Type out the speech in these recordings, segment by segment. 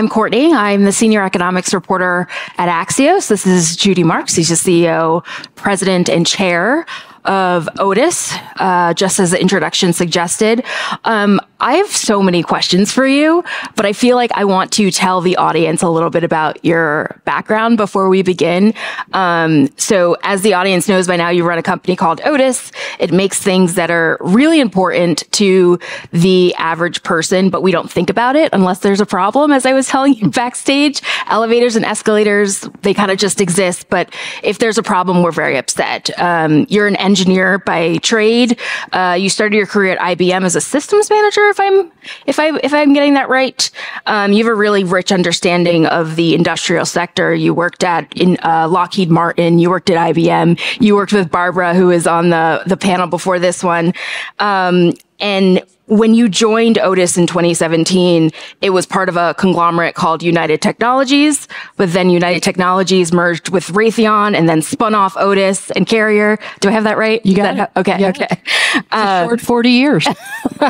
I'm Courtenay. I'm the senior economics reporter at Axios. This is Judy Marks. He's the CEO, president, and chair of Otis, uh, just as the introduction suggested. Um, I have so many questions for you, but I feel like I want to tell the audience a little bit about your background before we begin. Um, so, as the audience knows by now, you run a company called Otis. It makes things that are really important to the average person, but we don't think about it unless there's a problem. As I was telling you backstage, elevators and escalators, they kind of just exist. But if there's a problem, we're very upset. Um, you're an engineer by trade. Uh, you started your career at IBM as a systems manager if I'm if I if I'm getting that right. Um, you have a really rich understanding of the industrial sector. You worked at in uh, Lockheed Martin. You worked at IBM. You worked with Barbara, who is on the the panel before this one. Um, and when you joined Otis in 2017, it was part of a conglomerate called United Technologies, but then United Technologies merged with Raytheon and then spun off Otis and Carrier. Do I have that right? You got that, it. Okay. Yeah. Okay. Short 40 years.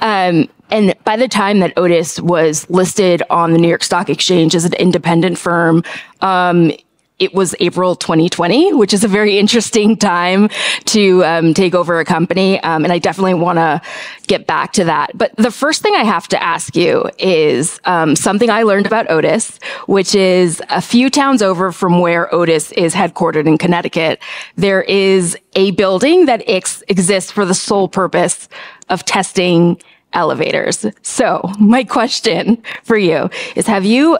um, and by the time that Otis was listed on the New York Stock Exchange as an independent firm, um, it was April 2020, which is a very interesting time to um, take over a company. Um, and I definitely want to get back to that. But the first thing I have to ask you is um, something I learned about Otis, which is a few towns over from where Otis is headquartered in Connecticut. There is a building that ex- exists for the sole purpose of testing elevators. So my question for you is, have you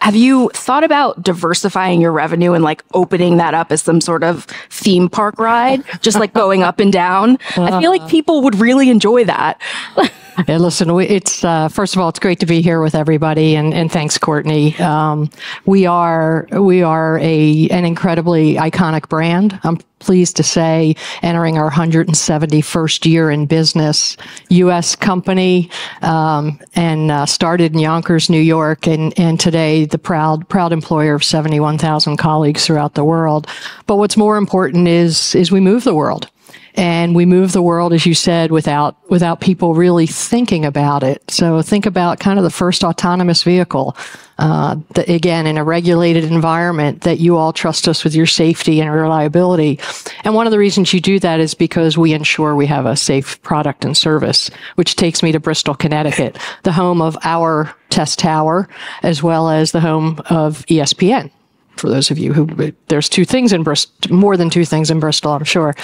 have you thought about diversifying your revenue and like opening that up as some sort of theme park ride, just like going up and down? I feel like uh. people would really enjoy that. yeah, listen, it's uh, first of all, it's great to be here with everybody, and, and thanks, Courtenay. Um, we are we are a an incredibly iconic brand. I'm pleased to say, entering our 171st year in business, U.S. company, um, and uh, started in Yonkers, New York, and and today the proud proud employer of 71,000 colleagues throughout the world. But what's more important is is we move the world and we move the world, as you said, without without people really thinking about it. So think about kind of the first autonomous vehicle. Uh, that again, in a regulated environment, that you all trust us with your safety and reliability. And one of the reasons you do that is because we ensure we have a safe product and service, which takes me to Bristol, Connecticut, the home of our test tower, as well as the home of ESPN. For those of you who, there's two things in Bristol, more than two things in Bristol, I'm sure.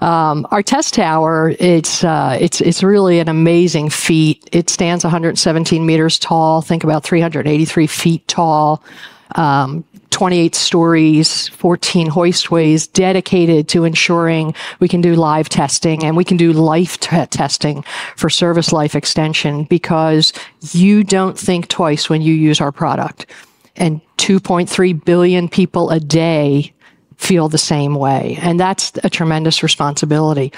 Um, our test tower, it's uh, it's it's really an amazing feat. It stands 117 meters tall. Think about 383 feet tall. Um, 28 stories, 14 hoistways dedicated to ensuring we can do live testing and we can do life t- testing for service life extension because you don't think twice when you use our product. And 2.3 billion people a day feel the same way. And that's a tremendous responsibility.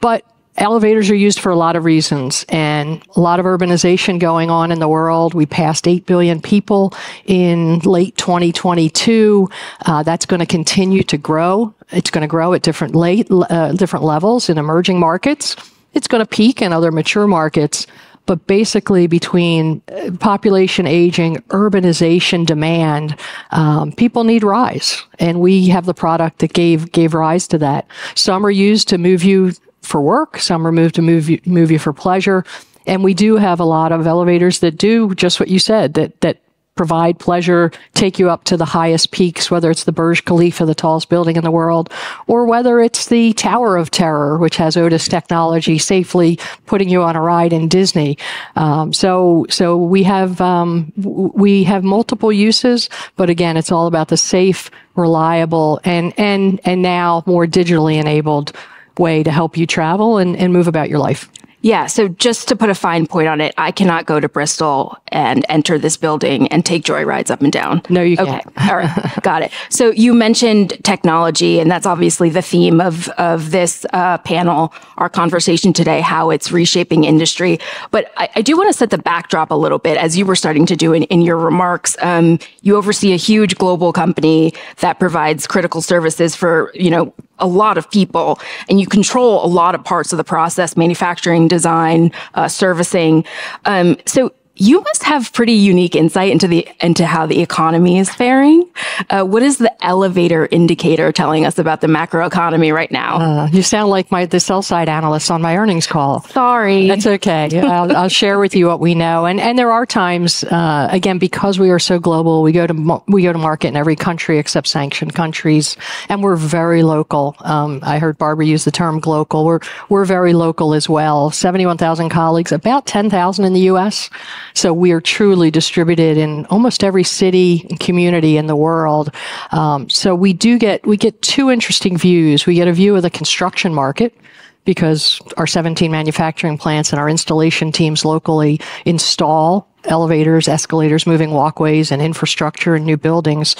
But elevators are used for a lot of reasons and a lot of urbanization going on in the world. We passed 8 billion people in late 2022. Uh, that's going to continue to grow. It's going to grow at different late, uh, different levels in emerging markets. It's going to peak in other mature markets but basically between uh, population aging, urbanization demand, um, people need rise, and we have the product that gave gave rise to that. Some are used to move you for work, some are moved to move you, move you for pleasure, and we do have a lot of elevators that do just what you said that that provide pleasure, take you up to the highest peaks, whether it's the Burj Khalifa, the tallest building in the world, or whether it's the Tower of Terror, which has Otis technology safely putting you on a ride in Disney. Um, so, so we have um, we have multiple uses, but again, it's all about the safe, reliable, and and and now more digitally enabled way to help you travel and, and move about your life. Yeah. So just to put a fine point on it, I cannot go to Bristol and enter this building and take joy rides up and down. No, you can't. Okay. All right. Got it. So you mentioned technology, and that's obviously the theme of, of this uh, panel, our conversation today, how it's reshaping industry. But I, I, do want to set the backdrop a little bit, as you were starting to do in, in your remarks. Um, you oversee a huge global company that provides critical services for, you know, a lot of people and you control a lot of parts of the process, manufacturing, design, uh, servicing. Um, so you must have pretty unique insight into the into how the economy is faring. Uh, what is the elevator indicator telling us about the macro economy right now? Uh, you sound like my the sell side analyst on my earnings call. Sorry, that's okay. I'll, I'll, share with you what we know, and and there are times uh, again because we are so global, we go to we go to market in every country except sanctioned countries, and we're very local. Um, I heard Barbara use the term "glocal." We're we're very local as well. Seventy one thousand colleagues, about ten thousand in the U.S. So we are truly distributed in almost every city and community in the world. Um, so we do get we get two interesting views. We get a view of the construction market because our 17 manufacturing plants and our installation teams locally install elevators, escalators, moving walkways, and infrastructure in new buildings.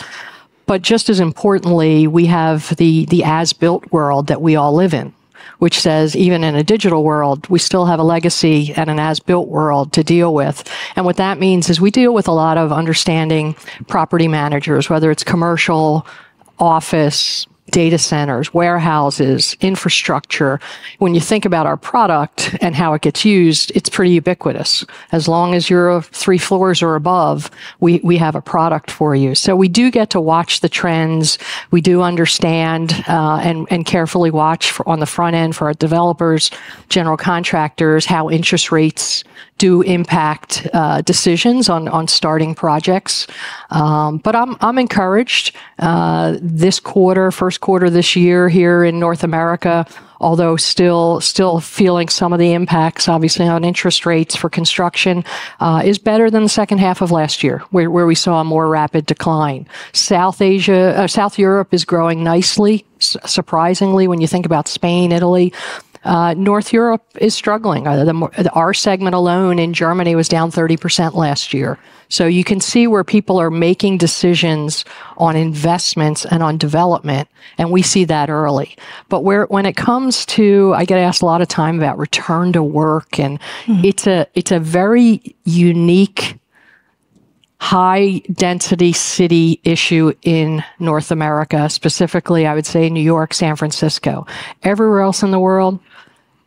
But just as importantly, we have the the as built world that we all live in which says even in a digital world, we still have a legacy and an as built world to deal with. And what that means is we deal with a lot of understanding property managers, whether it's commercial, office, data centers, warehouses, infrastructure. When you think about our product and how it gets used, it's pretty ubiquitous. As long as you're three floors or above, we, we have a product for you. So we do get to watch the trends. We do understand uh, and, and carefully watch for, on the front end for our developers, general contractors, how interest rates do impact uh, decisions on, on starting projects. Um, but I'm, I'm encouraged. Uh, this quarter, first quarter this year here in North America, although still still feeling some of the impacts, obviously on interest rates for construction, uh, is better than the second half of last year, where, where we saw a more rapid decline. South Asia, uh, South Europe is growing nicely, surprisingly when you think about Spain, Italy. Uh, North Europe is struggling. Uh, the, our segment alone in Germany was down 30% last year. So you can see where people are making decisions on investments and on development, and we see that early. But where when it comes to, I get asked a lot of time about return to work, and mm-hmm. it's a it's a very unique high density city issue in North America, specifically, I would say New York, San Francisco. Everywhere else in the world,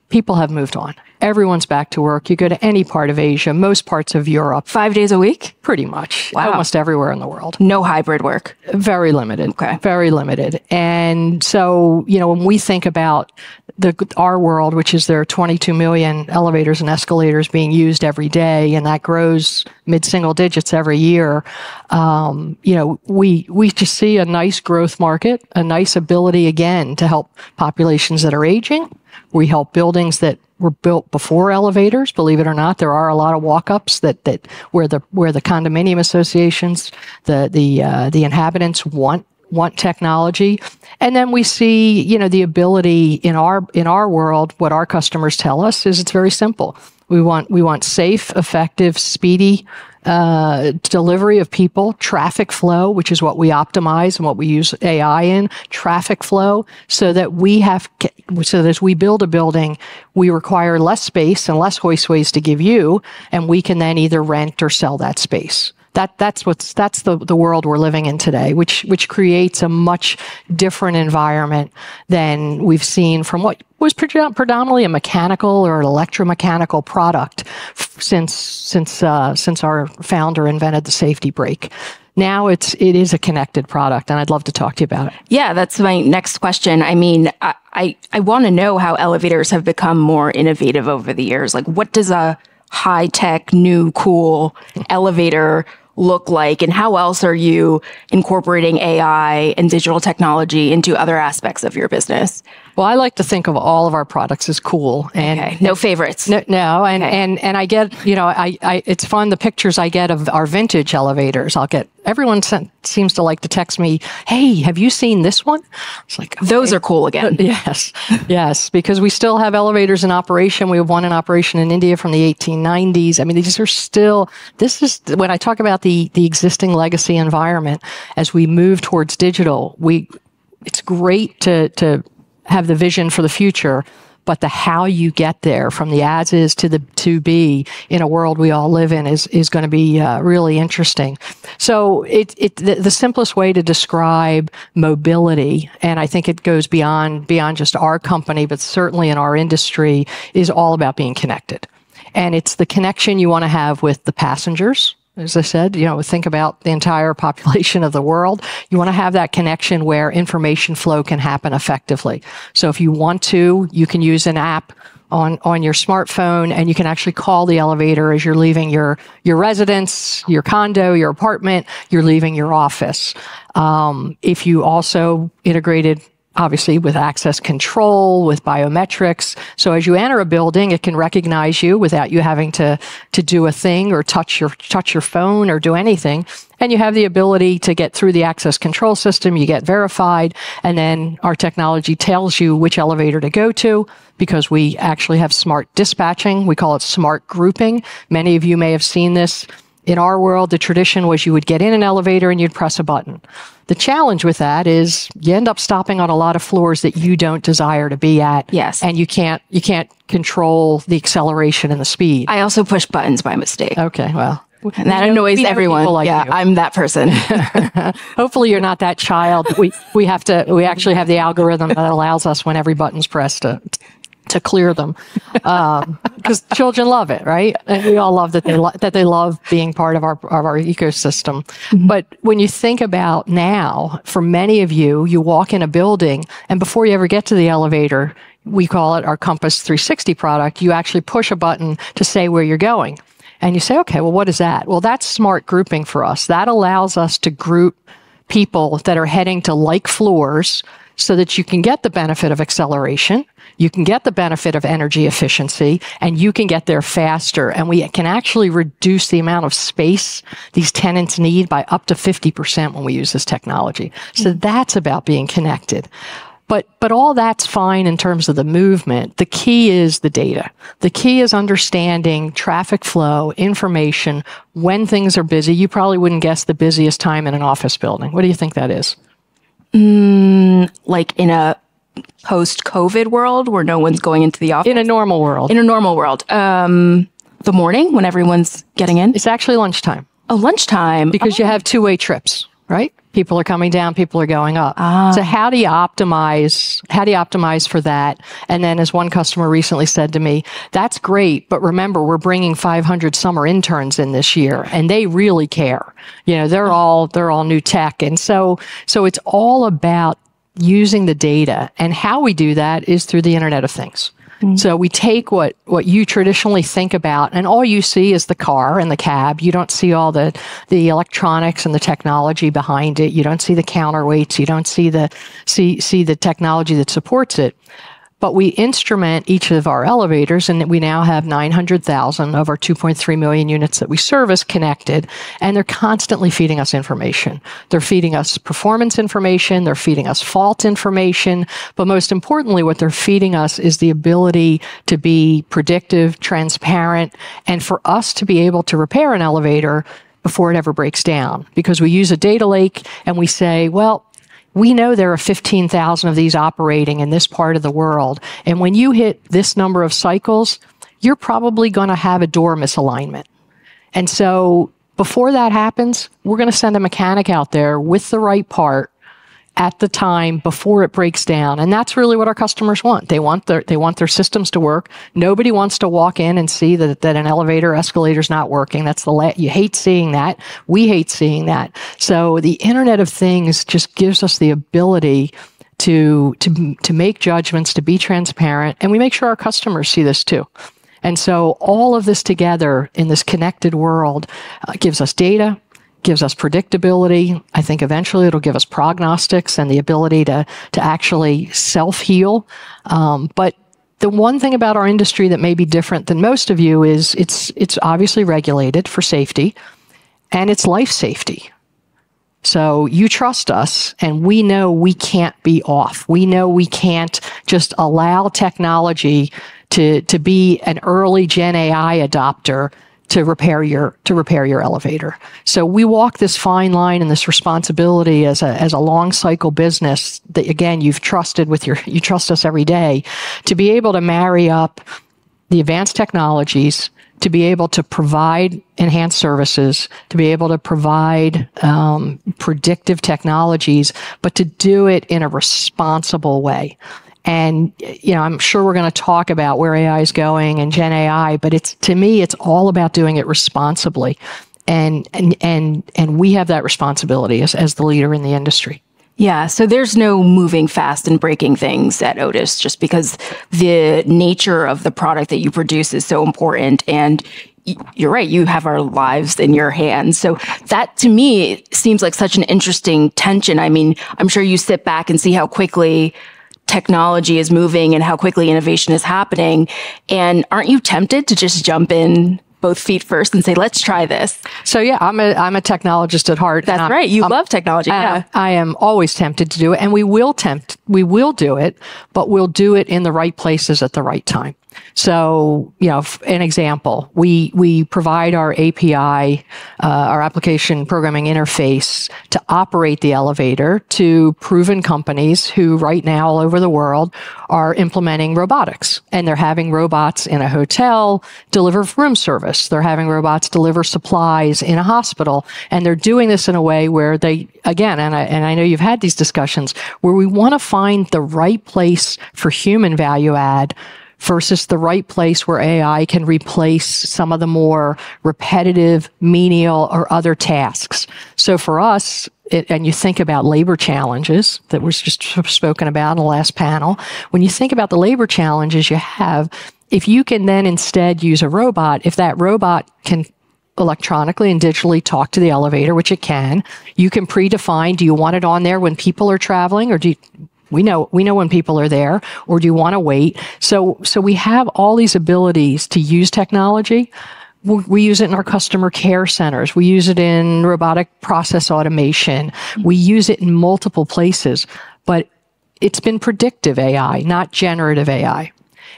people have moved on. Everyone's back to work. You go to any part of Asia, most parts of Europe. Five days a week? Pretty much. Wow. Almost everywhere in the world. No hybrid work? Very limited. Okay. Very limited. And so, you know, when we think about the our world, which is there are 22 million elevators and escalators being used every day, and that grows mid-single digits every year. Um, you know, we we just see a nice growth market, a nice ability again to help populations that are aging. We help buildings that were built before elevators. Believe it or not, there are a lot of walk-ups that that where the where the condominium associations, the the uh, the inhabitants want want technology and then we see you know the ability in our in our world what our customers tell us is it's very simple we want we want safe effective speedy uh, delivery of people, traffic flow, which is what we optimize and what we use AI in, traffic flow, so that we have, so that as we build a building, we require less space and less hoistways to give you, and we can then either rent or sell that space. That that's what's that's the the world we're living in today, which which creates a much different environment than we've seen from what was predominantly a mechanical or an electromechanical product since since uh, since our founder invented the safety brake now it's it is a connected product and i'd love to talk to you about it. Yeah that's my next question. I mean i i, I want to know how elevators have become more innovative over the years. Like what does a high tech new cool elevator look like? And how else are you incorporating AI and digital technology into other aspects of your business? Well, I like to think of all of our products as cool and okay. no favorites. No, no and, okay. and and I get you know I, I it's fun the pictures I get of our vintage elevators. I'll get everyone sent, seems to like to text me, "Hey, have you seen this one?" It's like okay. those are cool again. yes, yes, because we still have elevators in operation. We have one in operation in India from the 1890s. I mean, these are still. This is when I talk about the the existing legacy environment as we move towards digital. We it's great to to have the vision for the future, but the how you get there from the as is to the to be in a world we all live in is is going to be uh, really interesting. So it it the, the, simplest way to describe mobility, and I think it goes beyond beyond just our company, but certainly in our industry, is all about being connected. And it's the connection you want to have with the passengers. As I said, you know, think about the entire population of the world. You want to have that connection where information flow can happen effectively. So if you want to, you can use an app on, on your smartphone and you can actually call the elevator as you're leaving your, your residence, your condo, your apartment, you're leaving your office. Um, if you also integrated obviously with access control, with biometrics. So as you enter a building, it can recognize you without you having to, to do a thing or touch your, touch your phone or do anything. And you have the ability to get through the access control system. You get verified and then our technology tells you which elevator to go to because we actually have smart dispatching. We call it smart grouping. Many of you may have seen this in our world, the tradition was you would get in an elevator and you'd press a button. The challenge with that is you end up stopping on a lot of floors that you don't desire to be at. Yes. And you can't, you can't control the acceleration and the speed. I also push buttons by mistake. Okay. Well, and that annoys everyone. Like yeah, you. I'm that person. Hopefully, you're not that child. We we have to. We actually have the algorithm that allows us when every button's pressed to to clear them because um, children love it, right? And we all love that they lo- that they love being part of our of our ecosystem. Mm-hmm. But when you think about now, for many of you, you walk in a building, and before you ever get to the elevator, we call it our Compass 360 product. You actually push a button to say where you're going, and you say, okay, well, what is that? Well, that's smart grouping for us. That allows us to group people that are heading to like floors so that you can get the benefit of acceleration, you can get the benefit of energy efficiency, and you can get there faster. And we can actually reduce the amount of space these tenants need by up to 50% when we use this technology. So that's about being connected. But, but all that's fine in terms of the movement. The key is the data. The key is understanding traffic flow, information, when things are busy. You probably wouldn't guess the busiest time in an office building. What do you think that is? Mm, like in a post COVID world where no one's going into the office? In a normal world. In a normal world. Um, the morning when everyone's getting in? It's actually lunchtime. Oh, lunchtime. Because oh. you have two way trips, right? People are coming down, people are going up. Ah. So how do you optimize, how do you optimize for that? And then as one customer recently said to me, that's great, but remember we're bringing 500 summer interns in this year and they really care. You know, they're all, they're all new tech. And so, so it's all about using the data and how we do that is through the Internet of Things. Mm-hmm. So we take what, what you traditionally think about and all you see is the car and the cab. You don't see all the, the electronics and the technology behind it. You don't see the counterweights. You don't see the, see, see the technology that supports it but we instrument each of our elevators and we now have 900,000 of our 2.3 million units that we service connected and they're constantly feeding us information. They're feeding us performance information, they're feeding us fault information, but most importantly what they're feeding us is the ability to be predictive, transparent, and for us to be able to repair an elevator before it ever breaks down because we use a data lake and we say, well, we know there are 15,000 of these operating in this part of the world. And when you hit this number of cycles, you're probably going to have a door misalignment. And so before that happens, we're going to send a mechanic out there with the right part at the time before it breaks down. And that's really what our customers want. They want their, they want their systems to work. Nobody wants to walk in and see that, that an elevator escalator is not working. That's the, la- you hate seeing that. We hate seeing that. So the Internet of Things just gives us the ability to, to, to make judgments, to be transparent. And we make sure our customers see this too. And so all of this together in this connected world uh, gives us data, gives us predictability. I think eventually it'll give us prognostics and the ability to, to actually self heal. Um, but the one thing about our industry that may be different than most of you is it's, it's obviously regulated for safety and it's life safety. So you trust us and we know we can't be off. We know we can't just allow technology to, to be an early Gen AI adopter to repair your to repair your elevator. So we walk this fine line and this responsibility as a as a long cycle business that again you've trusted with your you trust us every day to be able to marry up the advanced technologies to be able to provide enhanced services, to be able to provide um, predictive technologies, but to do it in a responsible way. And, you know, I'm sure we're going to talk about where AI is going and Gen AI, but it's, to me, it's all about doing it responsibly. And, and, and, and we have that responsibility as, as the leader in the industry. Yeah, so there's no moving fast and breaking things at Otis just because the nature of the product that you produce is so important and you're right, you have our lives in your hands. So that to me seems like such an interesting tension. I mean, I'm sure you sit back and see how quickly technology is moving and how quickly innovation is happening. And aren't you tempted to just jump in both feet first and say, let's try this. So yeah, I'm a I'm a technologist at heart. That's right. You love technology. Yeah. I am always tempted to do it, and we will tempt. We will do it, but we'll do it in the right places at the right time. So, you know, an example, we, we provide our API, uh, our application programming interface to operate the elevator to proven companies who right now all over the world are implementing robotics and they're having robots in a hotel deliver room service. They're having robots deliver supplies in a hospital and they're doing this in a way where they, again, and I, and I know you've had these discussions where we want to find the right place for human value add versus the right place where AI can replace some of the more repetitive, menial, or other tasks. So for us, it, and you think about labor challenges that was just spoken about in the last panel. When you think about the labor challenges you have, if you can then instead use a robot, if that robot can electronically and digitally talk to the elevator, which it can. You can predefine, do you want it on there when people are traveling or do you, we know we know when people are there, or do you want to wait? So so we have all these abilities to use technology. We use it in our customer care centers. We use it in robotic process automation. We use it in multiple places, but it's been predictive AI, not generative AI.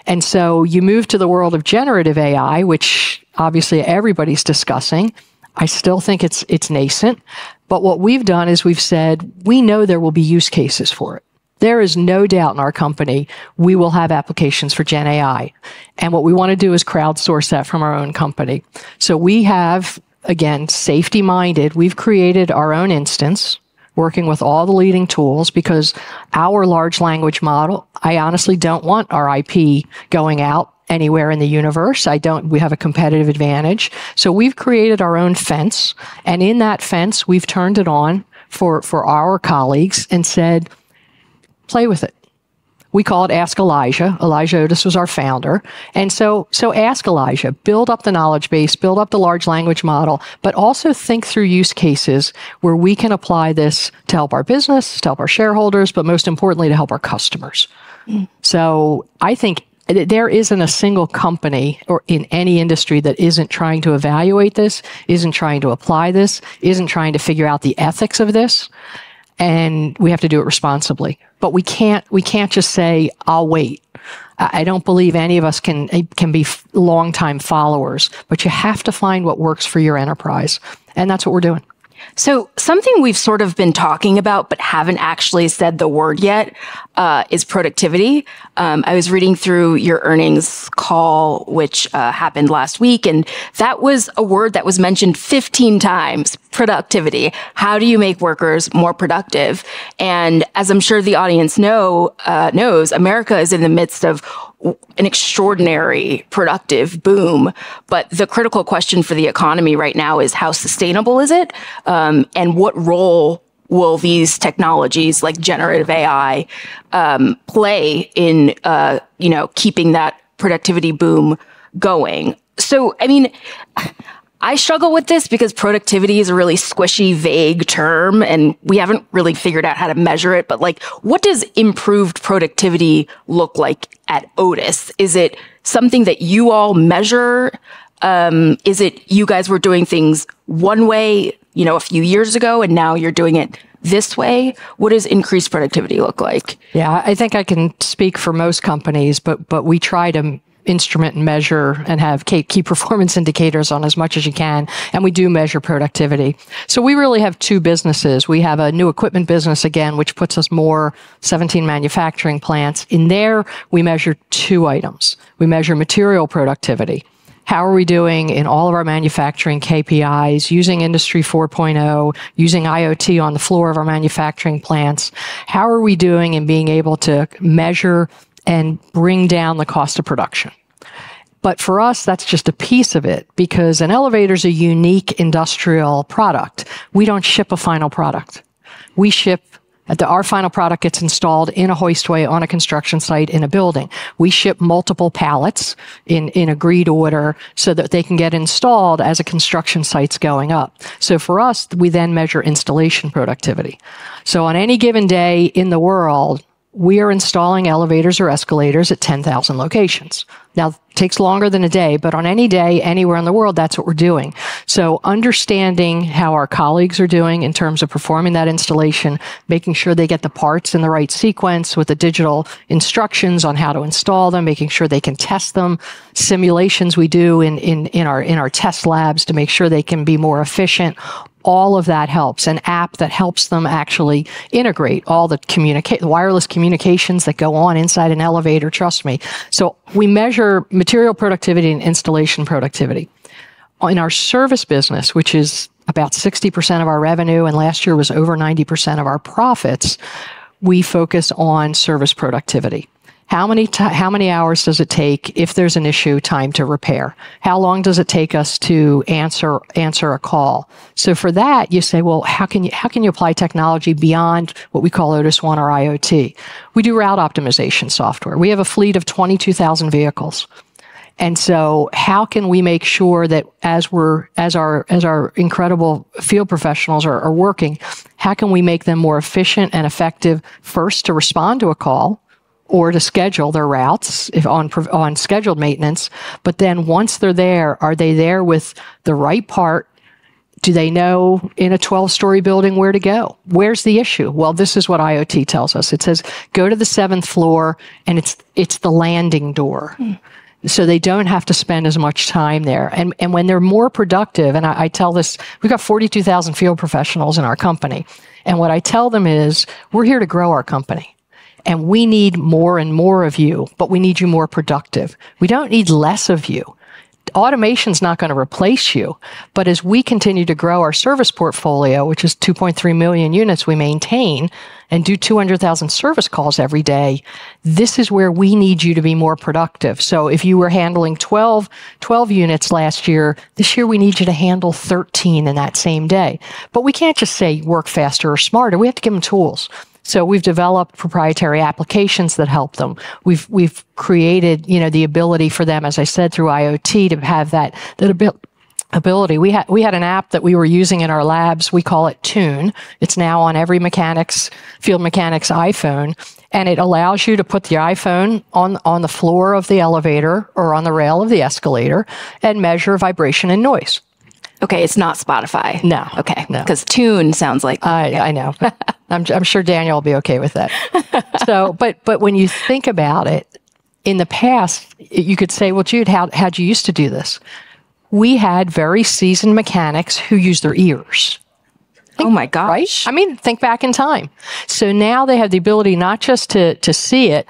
And so you move to the world of generative AI, which obviously everybody's discussing. I still think it's, it's nascent. But what we've done is we've said, we know there will be use cases for it. There is no doubt in our company we will have applications for Gen AI. And what we want to do is crowdsource that from our own company. So we have, again, safety minded, we've created our own instance working with all the leading tools because our large language model, I honestly don't want our IP going out anywhere in the universe. I don't, we have a competitive advantage. So we've created our own fence. And in that fence, we've turned it on for, for our colleagues and said, play with it. We call it Ask Elijah. Elijah Otis was our founder. And so, so ask Elijah, build up the knowledge base, build up the large language model, but also think through use cases where we can apply this to help our business, to help our shareholders, but most importantly, to help our customers. Mm. So I think there isn't a single company or in any industry that isn't trying to evaluate this, isn't trying to apply this, isn't trying to figure out the ethics of this and we have to do it responsibly. But we can't we can't just say I'll wait. I don't believe any of us can can be long time followers, but you have to find what works for your enterprise, and that's what we're doing. So, something we've sort of been talking about, but haven't actually said the word yet, uh, is productivity. Um, I was reading through your earnings call, which uh, happened last week, and that was a word that was mentioned 15 times productivity. How do you make workers more productive? And as I'm sure the audience know, uh, knows, America is in the midst of an extraordinary productive boom. But the critical question for the economy right now is how sustainable is it? Um, and what role will these technologies like generative AI um, play in, uh, you know, keeping that productivity boom going? So, I mean, I struggle with this because productivity is a really squishy, vague term, and we haven't really figured out how to measure it. But like, what does improved productivity look like at Otis? Is it something that you all measure? Um, is it you guys were doing things one way, you know, a few years ago, and now you're doing it this way? What does increased productivity look like? Yeah, I think I can speak for most companies, but but we try to instrument and measure and have key, performance indicators on as much as you can. And we do measure productivity. So we really have two businesses. We have a new equipment business again, which puts us more 17 manufacturing plants. In there, we measure two items. We measure material productivity. how are we doing in all of our manufacturing KPIs using Industry 4.0, using IoT on the floor of our manufacturing plants? How are we doing in being able to measure and bring down the cost of production? But for us, that's just a piece of it because an elevator is a unique industrial product. We don't ship a final product. We ship at the, our final product gets installed in a hoistway on a construction site in a building. We ship multiple pallets in, in agreed order so that they can get installed as a construction site's going up. So for us, we then measure installation productivity. So on any given day in the world, we are installing elevators or escalators at 10,000 locations. Now, it takes longer than a day, but on any day, anywhere in the world, that's what we're doing. So understanding how our colleagues are doing in terms of performing that installation, making sure they get the parts in the right sequence with the digital instructions on how to install them, making sure they can test them, simulations we do in, in, in our, in our test labs to make sure they can be more efficient all of that helps. An app that helps them actually integrate all the communicate, wireless communications that go on inside an elevator. Trust me. So we measure material productivity and installation productivity. In our service business, which is about 60% of our revenue and last year was over 90% of our profits, we focus on service productivity. How many how many hours does it take if there's an issue time to repair? How long does it take us to answer answer a call? So for that, you say, well, how can you how can you apply technology beyond what we call Otis One or IoT? We do route optimization software. We have a fleet of 22,000 vehicles. And so how can we make sure that as we're, as our, as our incredible field professionals are, are working, how can we make them more efficient and effective first to respond to a call? Or to schedule their routes if on on scheduled maintenance. But then once they're there, are they there with the right part? Do they know in a 12 story building where to go? Where's the issue? Well, this is what IoT tells us. It says go to the seventh floor and it's, it's the landing door. Mm. So they don't have to spend as much time there. And, and when they're more productive, and I, I tell this, we've got 42,000 field professionals in our company. And what I tell them is we're here to grow our company and we need more and more of you, but we need you more productive. We don't need less of you. Automation's not going to replace you, but as we continue to grow our service portfolio, which is 2.3 million units we maintain and do 200,000 service calls every day, this is where we need you to be more productive. So if you were handling 12, 12 units last year, this year we need you to handle 13 in that same day. But we can't just say work faster or smarter. We have to give them tools. So we've developed proprietary applications that help them. We've we've created, you know, the ability for them, as I said, through IoT to have that that ability ability. We had we had an app that we were using in our labs. We call it Tune. It's now on every mechanics field mechanics iPhone, and it allows you to put the iPhone on on the floor of the elevator or on the rail of the escalator and measure vibration and noise. Okay, it's not Spotify. No. Okay. No. Because Tune sounds like. I, yeah. I know. I'm, I'm sure Daniel will be okay with that. so, but, but when you think about it, in the past, you could say, well, Jude, how, how'd you used to do this? We had very seasoned mechanics who used their ears. Think, oh my gosh. Right? I mean, think back in time. So now they have the ability not just to, to see it,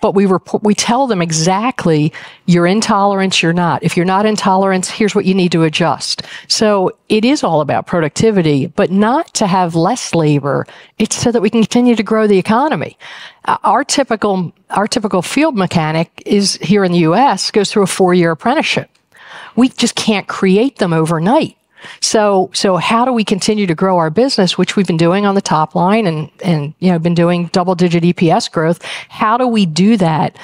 but we report, we tell them exactly you're intolerant, you're not. If you're not intolerant, here's what you need to adjust. So it is all about productivity, but not to have less labor. It's so that we can continue to grow the economy. Uh, our typical, our typical field mechanic is here in the U.S. goes through a four year apprenticeship. We just can't create them overnight. So, so how do we continue to grow our business, which we've been doing on the top line and, and, you know, been doing double digit EPS growth? How do we do that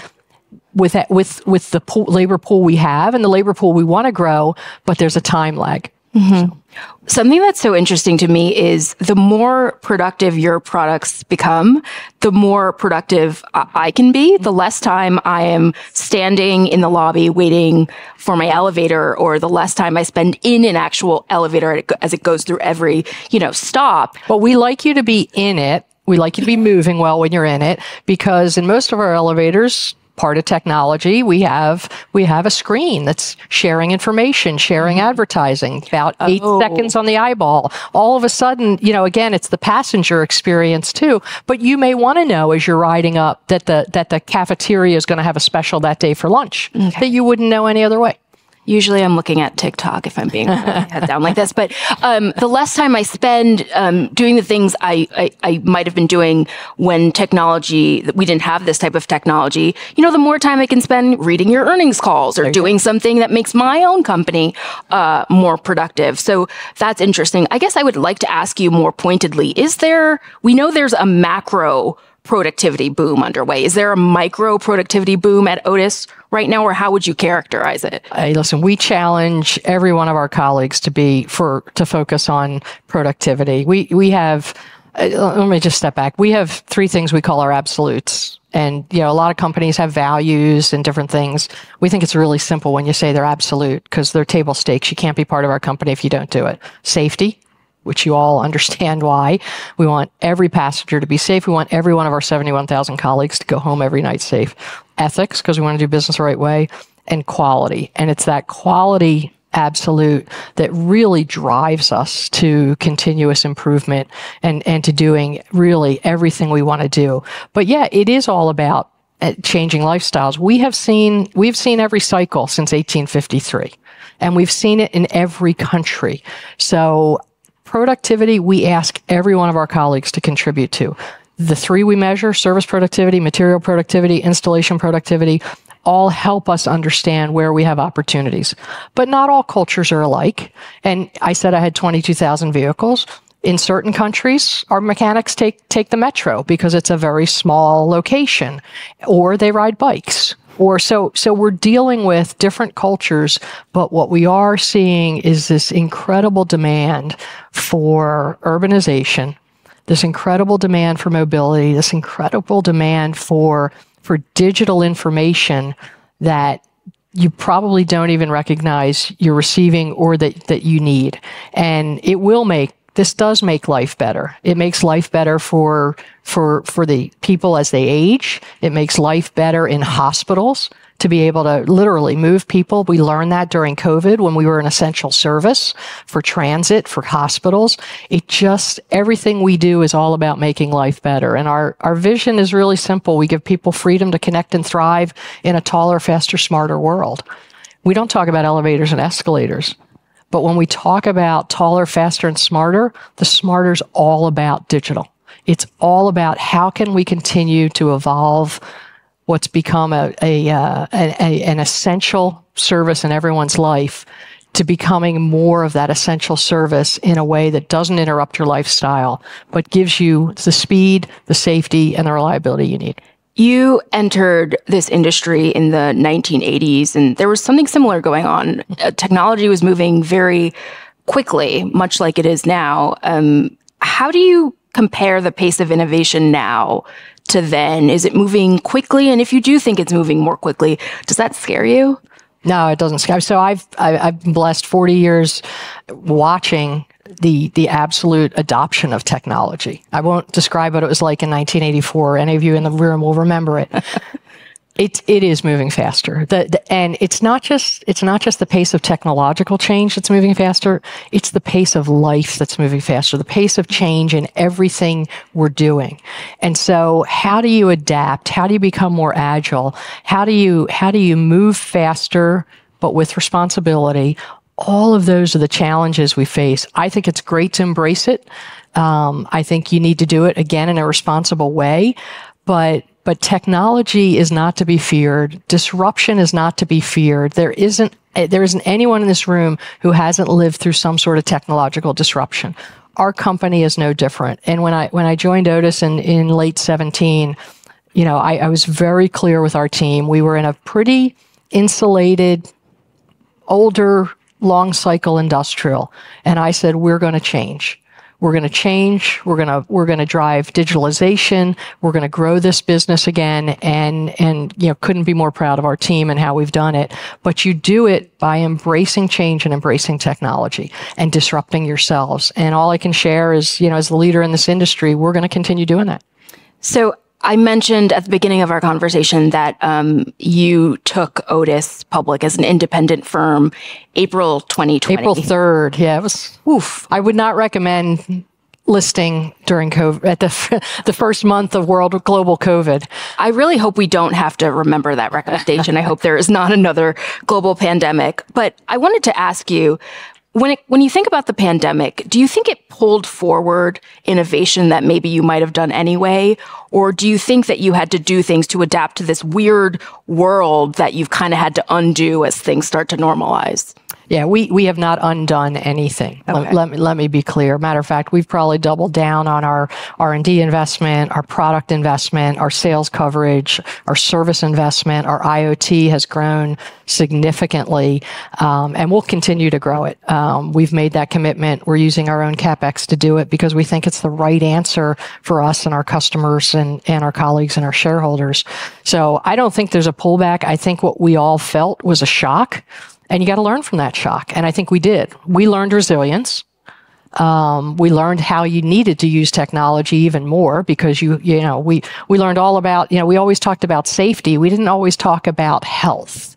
with, with, with the pool, labor pool we have and the labor pool we want to grow, but there's a time lag? Mm-hmm. So. Something that's so interesting to me is the more productive your products become, the more productive I can be, the less time I am standing in the lobby waiting for my elevator or the less time I spend in an actual elevator as it goes through every, you know, stop. But we like you to be in it. We like you to be moving well when you're in it because in most of our elevators, part of technology we have we have a screen that's sharing information sharing mm-hmm. advertising about eight oh. seconds on the eyeball all of a sudden you know again it's the passenger experience too but you may want to know as you're riding up that the that the cafeteria is going to have a special that day for lunch okay. that you wouldn't know any other way Usually I'm looking at TikTok if I'm being head down like this. But um, the less time I spend um, doing the things I, I, I might have been doing when technology, we didn't have this type of technology, you know, the more time I can spend reading your earnings calls or doing something that makes my own company uh, more productive. So that's interesting. I guess I would like to ask you more pointedly, is there, we know there's a macro productivity boom underway. Is there a micro productivity boom at Otis right now, or how would you characterize it? Hey, listen, we challenge every one of our colleagues to be for to focus on productivity. We we have. Uh, let me just step back. We have three things we call our absolutes. And, you know, a lot of companies have values and different things. We think it's really simple when you say they're absolute because they're table stakes. You can't be part of our company if you don't do it. Safety, which you all understand why. We want every passenger to be safe. We want every one of our 71,000 colleagues to go home every night safe. Ethics, because we want to do business the right way, and quality. And it's that quality absolute that really drives us to continuous improvement and, and to doing really everything we want to do. But yeah, it is all about uh, changing lifestyles. We have seen, we've seen every cycle since 1853 and we've seen it in every country. So productivity, we ask every one of our colleagues to contribute to. The three we measure, service productivity, material productivity, installation productivity, all help us understand where we have opportunities. But not all cultures are alike. And I said I had 22,000 vehicles. In certain countries, our mechanics take, take the metro because it's a very small location, or they ride bikes or so so we're dealing with different cultures but what we are seeing is this incredible demand for urbanization this incredible demand for mobility this incredible demand for for digital information that you probably don't even recognize you're receiving or that, that you need. And it will make this does make life better. It makes life better for for for the people as they age. It makes life better in hospitals to be able to literally move people. We learned that during COVID when we were an essential service for transit, for hospitals. It just everything we do is all about making life better. And our our vision is really simple. We give people freedom to connect and thrive in a taller, faster, smarter world. We don't talk about elevators and escalators. But when we talk about taller, faster, and smarter, the smarter is all about digital. It's all about how can we continue to evolve what's become a, a, uh, a, an essential service in everyone's life to becoming more of that essential service in a way that doesn't interrupt your lifestyle, but gives you the speed, the safety, and the reliability you need. You entered this industry in the 1980s, and there was something similar going on. Uh, technology was moving very quickly, much like it is now. Um, how do you compare the pace of innovation now to then? Is it moving quickly? And if you do think it's moving more quickly, does that scare you? No, it doesn't scare. So I've I've been blessed 40 years watching the the absolute adoption of technology. I won't describe what it was like in 1984. Any of you in the room will remember it. it it is moving faster. The, the, and it's not just it's not just the pace of technological change that's moving faster. It's the pace of life that's moving faster. The pace of change in everything we're doing. And so, how do you adapt? How do you become more agile? How do you how do you move faster? But with responsibility, all of those are the challenges we face. I think it's great to embrace it. Um, I think you need to do it again in a responsible way, but but technology is not to be feared. Disruption is not to be feared. There isn't there isn't anyone in this room who hasn't lived through some sort of technological disruption. Our company is no different. And when I when I joined Otis in in late seventeen, you know, I, I was very clear with our team. We were in a pretty insulated, older long cycle industrial. And I said, we're going to change. We're going to change. We're going to, we're going to drive digitalization. We're going to grow this business again. And, and, you know, couldn't be more proud of our team and how we've done it. But you do it by embracing change and embracing technology and disrupting yourselves. And all I can share is, you know, as the leader in this industry, we're going to continue doing that. So I mentioned at the beginning of our conversation that um, you took Otis public as an independent firm April 2020. April 3rd. Yeah, it was, oof. I would not recommend listing during COVID at the the first month of world global COVID. I really hope we don't have to remember that recommendation. I hope there is not another global pandemic. But I wanted to ask you when it, when you think about the pandemic, do you think it pulled forward innovation that maybe you might have done anyway, or do you think that you had to do things to adapt to this weird world that you've kind of had to undo as things start to normalize? Yeah, we, we have not undone anything. Okay. Let, let, me, let me be clear. Matter of fact, we've probably doubled down on our R&D investment, our product investment, our sales coverage, our service investment, our IoT has grown significantly, um, and we'll continue to grow it. Um, we've made that commitment. We're using our own CapEx to do it because we think it's the right answer for us and our customers and, and our colleagues and our shareholders. So I don't think there's a pullback. I think what we all felt was a shock and you got to learn from that shock. And I think we did. We learned resilience. Um, we learned how you needed to use technology even more because you, you know, we, we learned all about, you know, we always talked about safety. We didn't always talk about health.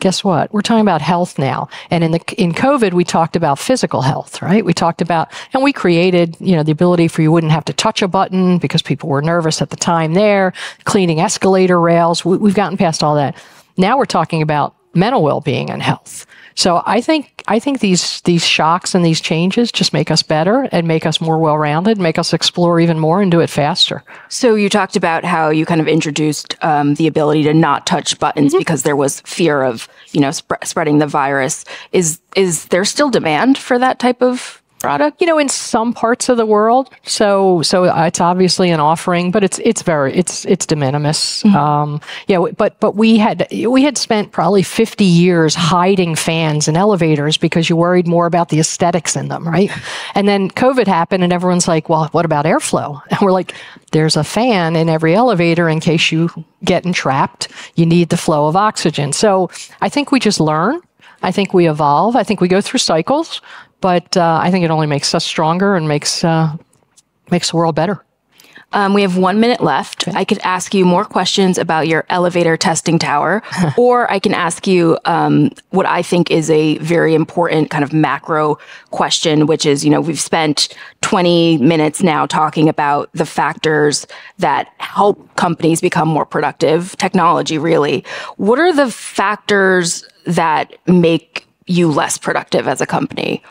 Guess what? We're talking about health now. And in the, in COVID, we talked about physical health, right? We talked about, and we created, you know, the ability for you wouldn't have to touch a button because people were nervous at the time there, cleaning escalator rails. We, we've gotten past all that. Now we're talking about mental well-being and health. So I think I think these these shocks and these changes just make us better and make us more well-rounded, make us explore even more and do it faster. So you talked about how you kind of introduced um, the ability to not touch buttons mm-hmm. because there was fear of you know sp- spreading the virus. Is is there still demand for that type of product? You know, in some parts of the world. So, so it's obviously an offering, but it's it's very it's it's de minimis. Mm-hmm. Um, yeah, but but we had we had spent probably fifty years hiding fans in elevators because you worried more about the aesthetics in them, right? And then COVID happened, and everyone's like, "Well, what about airflow?" And we're like, "There's a fan in every elevator in case you get entrapped. You need the flow of oxygen." So I think we just learn. I think we evolve. I think we go through cycles but uh, I think it only makes us stronger and makes uh, makes the world better. Um, we have one minute left. I could ask you more questions about your elevator testing tower, or I can ask you um, what I think is a very important kind of macro question, which is, you know, we've spent 20 minutes now talking about the factors that help companies become more productive, technology really. What are the factors that make you less productive as a company?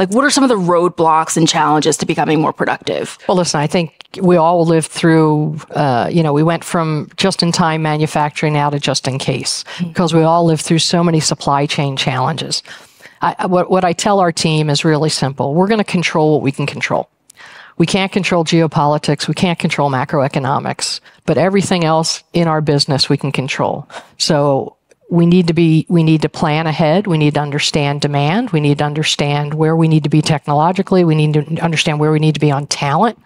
Like, what are some of the roadblocks and challenges to becoming more productive? Well, listen, I think we all lived through, uh, you know, we went from just in time manufacturing now to just in case because we all lived through so many supply chain challenges. I, what, what I tell our team is really simple. We're going to control what we can control. We can't control geopolitics. We can't control macroeconomics, but everything else in our business we can control. So we need to be we need to plan ahead. We need to understand demand. We need to understand where we need to be technologically. We need to understand where we need to be on talent.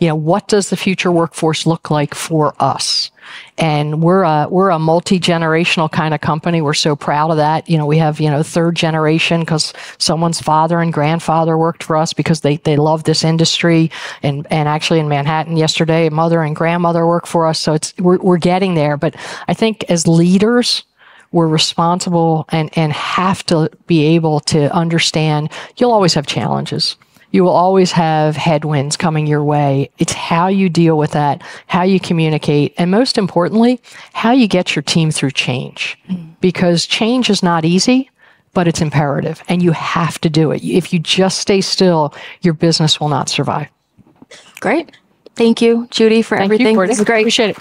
You know what does the future workforce look like for us? And we're a we're a multi-generational kind of company. We're so proud of that. You know we have you know third generation because someone's father and grandfather worked for us because they they love this industry. And and actually in manhattan yesterday mother and grandmother work for us. So it's we're, we're getting there. But i think as leaders we're responsible and, and have to be able to understand you'll always have challenges. You will always have headwinds coming your way. It's how you deal with that, how you communicate, and most importantly, how you get your team through change. Because change is not easy, but it's imperative and you have to do it. If you just stay still, your business will not survive. Great. Thank you, Judy, for Thank everything. You, this is great. Appreciate it.